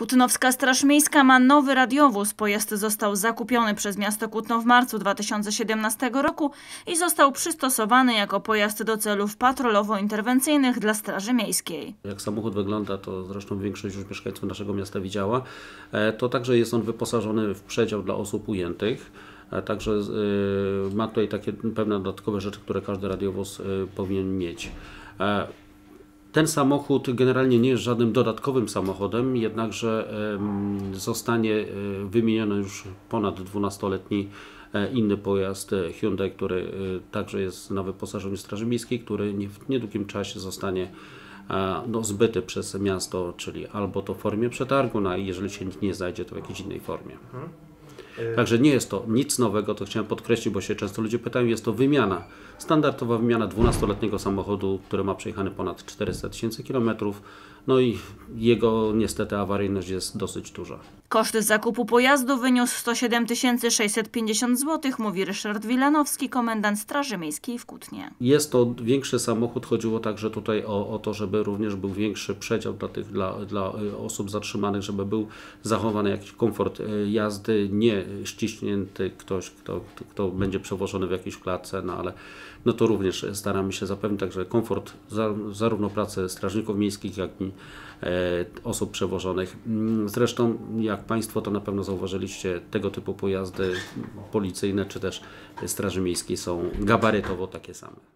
Kutnowska Straż Miejska ma nowy radiowóz. Pojazd został zakupiony przez miasto Kutno w marcu 2017 roku i został przystosowany jako pojazd do celów patrolowo-interwencyjnych dla Straży Miejskiej. Jak samochód wygląda, to zresztą większość już mieszkańców naszego miasta widziała. E, To także jest on wyposażony w przedział dla osób ujętych. E, Także e, ma tutaj takie pewne dodatkowe rzeczy, które każdy radiowóz powinien mieć. Ten samochód generalnie nie jest żadnym dodatkowym samochodem, jednakże zostanie e, wymieniony już ponad 12-letni e, inny pojazd e, Hyundai, który także jest na wyposażeniu Straży Miejskiej, który w niedługim czasie zostanie no, zbyty przez miasto, czyli albo to w formie przetargu, no a jeżeli się nie znajdzie, to w jakiejś innej formie. Także nie jest to nic nowego, to chciałem podkreślić, bo się często ludzie pytają, jest to wymiana, standardowa wymiana 12-letniego samochodu, który ma przejechany ponad 400 tysięcy kilometrów, no i jego niestety awaryjność jest dosyć duża. Koszt zakupu pojazdu wyniósł 107 650 zł, mówi Ryszard Wilanowski, komendant Straży Miejskiej w Kutnie. Jest to większy samochód, chodziło także tutaj o, o to, żeby również był większy przedział dla, tych, dla, dla y, osób zatrzymanych, żeby był zachowany jakiś komfort y, jazdy, nie ściśnięty ktoś, kto, kto będzie przewożony w jakiejś klatce, no ale no to również staramy się zapewnić także komfort za, zarówno pracy strażników miejskich, jak i osób przewożonych. Mm, Zresztą, jak Państwo to na pewno zauważyliście, tego typu pojazdy policyjne czy też Straży Miejskiej są gabarytowo takie same.